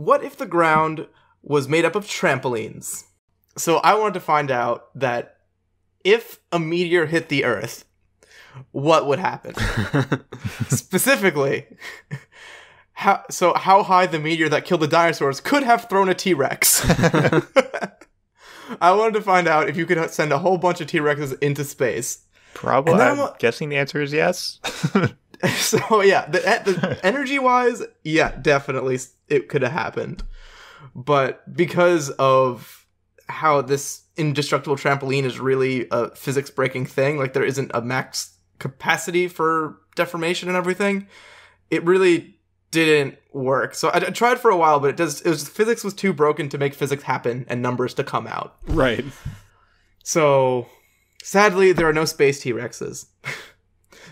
what if the ground was made up of trampolines? So I wanted to find out that if a meteor hit the Earth, what would happen? Specifically, how so how high the meteor that killed the dinosaurs could have thrown a T-Rex. I wanted to find out if you could send a whole bunch of T-Rexes into space. Probably. I'm- guessing the answer is yes. so yeah, the, the energy wise, yeah, definitely it could have happened. But because of how this indestructible trampoline is really a physics breaking thing, like there isn't a max capacity for deformation and everything, it really didn't work. So I, I tried for a while, but it does. It was physics was too broken to make physics happen and numbers to come out. right. So sadly, there are no space T Rexes.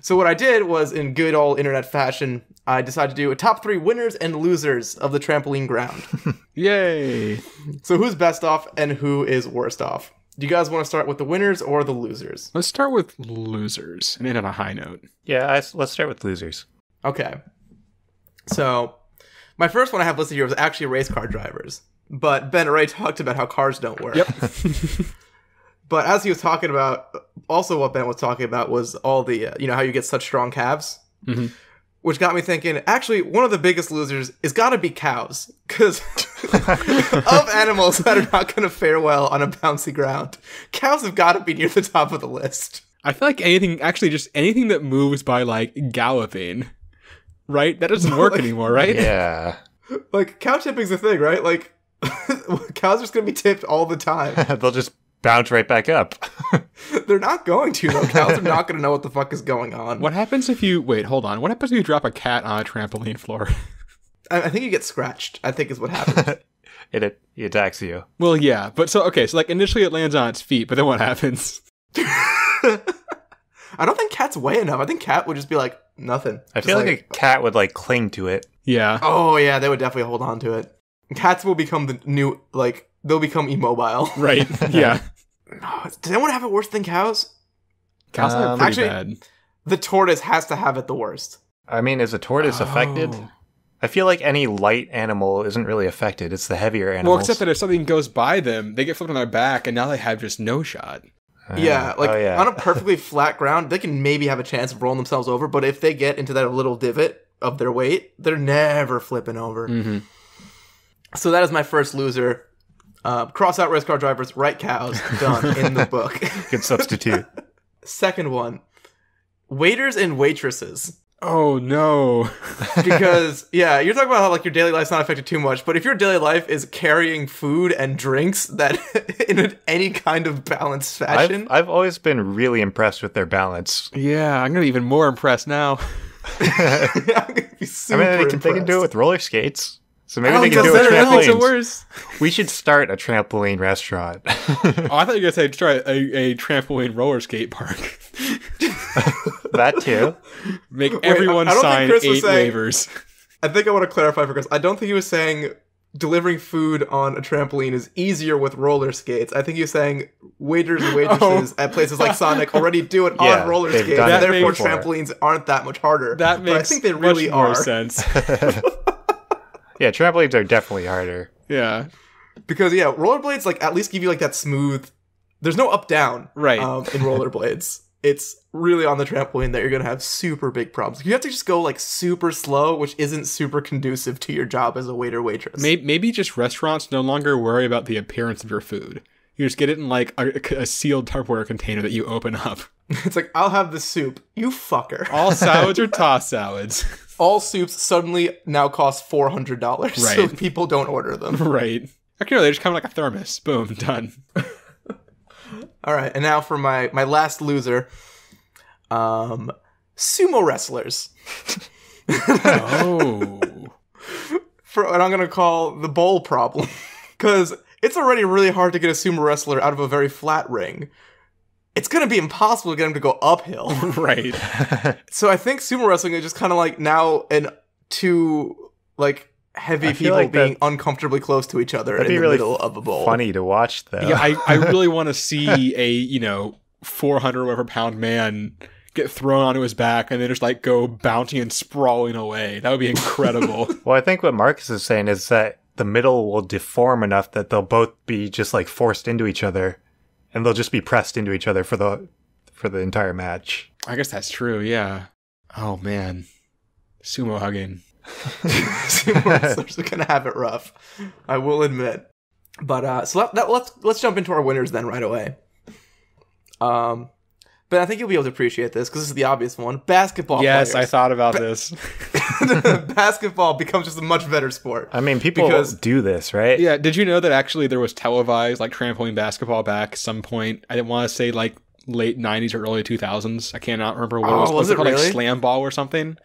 so what I did was, in good old internet fashion, I decided to do a top three winners and losers of the trampoline ground. Yay. so who's best off and who is worst off? Do you guys want to start with the winners or the losers? Let's start with losers and end on a high note. yeah, I, let's start with losers. Okay. So my first one I have listed here was actually race car drivers. But Ben Ray talked about how cars don't work. Yep. But as he was talking about, also what Ben was talking about was all the, uh, you know, how you get such strong calves. Mhm. Which got me thinking, actually, one of the biggest losers is got to be cows. Because of animals that are not going to fare well on a bouncy ground, cows have got to be near the top of the list. I feel like anything, actually, just anything that moves by like galloping, right? That doesn't work Like- anymore, right? Yeah. Like, cow tipping's a thing, right? Like, cows are just going to be tipped all the time. They'll just bounce right back up. They're not going to, though. Cows are not going to know what the fuck is going on. What happens if you wait? Hold on. What happens if you drop a cat on a trampoline floor? I, I think you get scratched, I think is what happens. it, it, it attacks you. well, yeah, but so okay, so like initially it lands on its feet, but then what happens? I don't think cats weigh enough. I think cat would just be like nothing. I Just feel like, a cat would like cling to it. Yeah. oh yeah, they would definitely hold on to it. Cats will become the new like they'll become immobile. Right. Yeah. Oh, Does anyone have it worse than cows? Cows are Um, pretty actually- bad. The tortoise has to have it the worst. I mean, is a tortoise affected? Oh. I feel like any light animal isn't really affected. It's the heavier animals. Well, except that if something goes by them, they get flipped on their back, and now they have just no shot. Uh, yeah, like oh, yeah. on a perfectly flat ground, they can maybe have a chance of rolling themselves over. But if they get into that little divot of their weight, they're never flipping over. Mm-hmm. So that is my first loser. Uh, cross out race car drivers, write cows, done in the book. Good substitute. Second one, waiters and waitresses. Oh no. Because yeah, you're talking about how like your daily life's not affected too much, but if your daily life is carrying food and drinks that in any kind of balanced fashion, I've, I've always been really impressed with their balance. yeah, I'm gonna be even more impressed now. I'm gonna be super I mean, they can, they can do it with roller skates. So maybe Oh, they can do a trampoline. better. That makes it trampolines. worse. We should start a trampoline restaurant. Oh, I thought you were gonna say try a, a trampoline roller skate park. that too. Make everyone I don't sign eight saying- waivers. I think I want to clarify for Chris. I don't think he was saying delivering food on a trampoline is easier with roller skates. I think he was saying waiters and waitresses oh. at places like Sonic already do it Yeah, on roller skates. and therefore, trampolines aren't that much harder. That But makes I think they really much more are sense. Yeah, trampolines are definitely harder. yeah. because yeah, rollerblades like at least give you like that smooth. There's no up down Right. um, in rollerblades. it's really on the trampoline that you're gonna have super big problems. You have to just go like super slow, which isn't super conducive to your job as a waiter waitress. Maybe, maybe just restaurants no longer worry about the appearance of your food. You just get it in like a, a sealed Tupperware container that you open up. It's like I'll have the soup. You fucker. All salads are toss salads. All soups suddenly now cost four hundred dollars, so people don't order them. right. Actually, they just come like a thermos. Boom, done. All right, and now for my my last loser, um, sumo wrestlers. Oh. For what I'm gonna call the bowl problem, because it's already really hard to get a sumo wrestler out of a very flat ring. It's gonna be impossible to get him to go uphill. right. so I think sumo wrestling is just kind of like now an two like heavy people like being that- uncomfortably close to each other in the really middle of a bowl. Funny to watch though. Yeah, I, I really want to see a, you know, 400 whatever pound man get thrown onto his back and then just like go bouncing and sprawling away. That would be incredible. well, I think what Marcus is saying is that the middle will deform enough that they'll both be just like forced into each other, and they'll just be pressed into each other for the for the entire match. I guess that's true. Yeah. Oh man, sumo hugging. Sumo wrestlers are gonna have it rough. I will admit. But uh, so let, that, let's let's jump into our winners then right away. Um, but I think you'll be able to appreciate this because this is the obvious one. Basketball. yes, I thought about this. basketball becomes just a much better sport. I mean, people Because- do this, right? yeah. Did you know that actually there was televised like trampoline basketball back some point? I didn't want to say like late '90s or early 2000s. I cannot remember what it Oh, was. was was it it called really? like slam ball or something?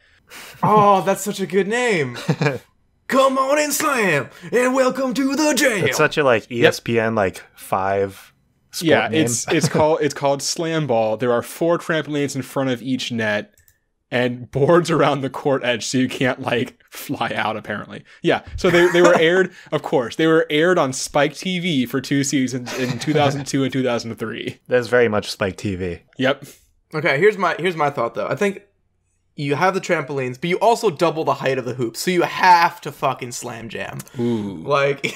Oh, that's such a good name. Come on and slam, and welcome to the jam. It's such a like ESPN like five. Sport yeah, name. it's it's called it's called slam ball. There are four trampolines in front of each net and boards around the court edge so you can't like fly out apparently. Yeah. So they they were aired, of course. They were aired on Spike TV for two seasons in 2002 and 2003. That's very much Spike TV. Yep. Okay, here's my here's my thought though. I think you have the trampolines, but you also double the height of the hoops, so you have to fucking slam jam. Ooh. Like,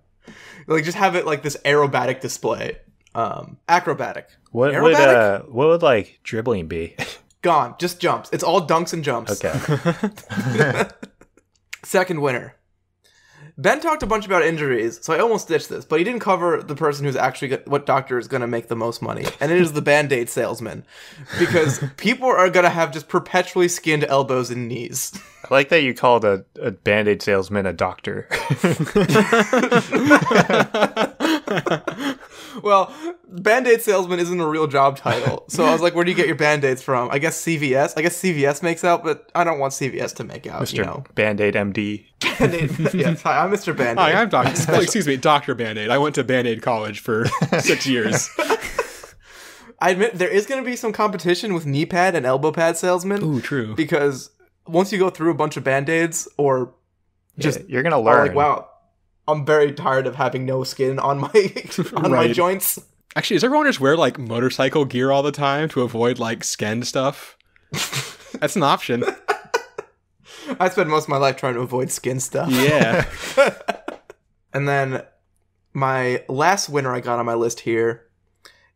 like just have it like this aerobatic display. Um, acrobatic. What would uh what would like dribbling be? Gone. Just jumps. It's all dunks and jumps. Okay. Second winner. Ben talked a bunch about injuries, so I almost ditched this, but he didn't cover the person who's actually go- what doctor is going to make the most money, and it is the band aid salesman, because people are going to have just perpetually skinned elbows and knees. I like that you called a, a band aid salesman a doctor. Well, band aid salesman isn't a real job title, so I was like, where do you get your band aids from? I guess CVS. I guess CVS makes out, but I don't want CVS to make out. Mr. You know, Band Aid MD. Band-Aid. yes, hi, I'm Mr. Band Aid. Hi, I'm Doctor. excuse me, Doctor Band Aid. I went to Band Aid College for six years. I admit there is going to be some competition with knee pad and elbow pad salesmen. Ooh, true. because once you go through a bunch of band-aids or just Just you're gonna learn. like wow i'm very tired of having no skin on my on my joints Actually, does everyone just wear like motorcycle gear all the time to avoid like skinned stuff? That's an option. i spend most of my life trying to avoid skin stuff Yeah. and then my last winner i got on my list here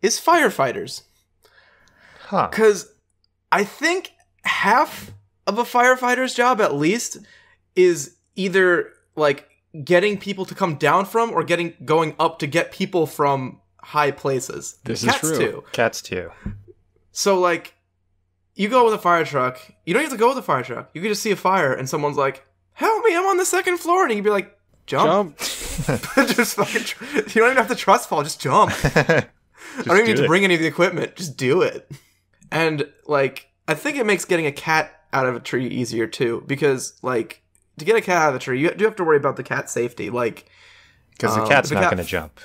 is firefighters huh. because i think half of a firefighter's job at least is either like getting people to come down from or getting going up to get people from high places This is true. too Cats too. So like, you go with a fire truck. You don't have to go with a fire truck. You can just see a fire and someone's like, "Help me! I'm on the second floor," and you'd be like, "Jump!" Jump. just fucking. Tr- you don't even have to trust fall. Just jump. I don't even need do to bring any of the equipment. Just do it. And like, I think it makes getting a cat out of a tree easier too, because like to get a cat out of the tree, you do have to worry about the cat's safety. Like, Because the Um, cat's the not cat- gonna jump.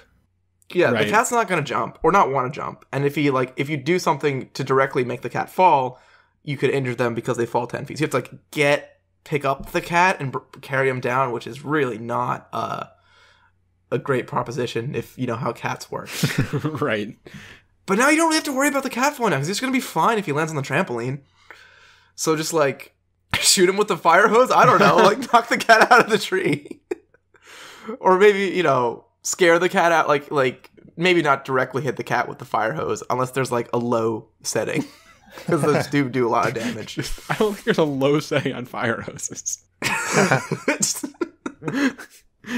Yeah, Right. the cat's not going to jump or not want to jump. And if you like, if you do something to directly make the cat fall, you could injure them because they fall ten feet. So you have to like get pick up the cat and br- carry him down, which is really not uh, a great proposition if you know how cats work. right. but now you don't really have to worry about the cat falling down because he's going to be fine if he lands on the trampoline. So just like shoot him with the fire hose. I don't know, like knock the cat out of the tree, or maybe you know scare the cat out. Like like maybe not directly hit the cat with the fire hose unless there's like a low setting because those do do a lot of damage. I don't think there's a low setting on fire hoses. It's-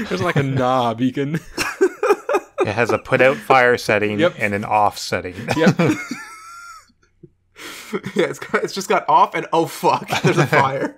There's like a knob you can. It has a put out fire setting Yep. and an off setting. Yep. yeah, it's got, it's just got off and oh fuck, there's a fire.